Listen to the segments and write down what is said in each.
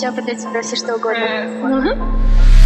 Все, пытаться спроси что угодно. Э,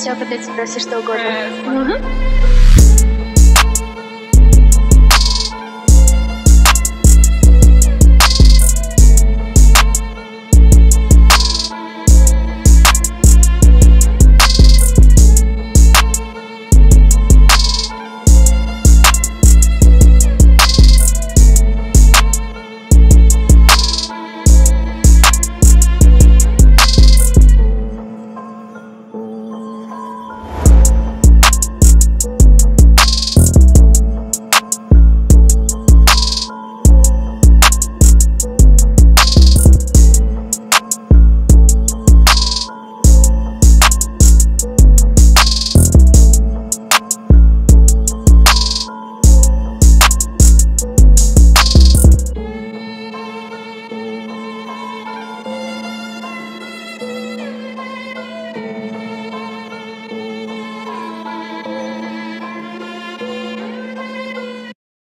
Все, опять спроси что угодно. Угу.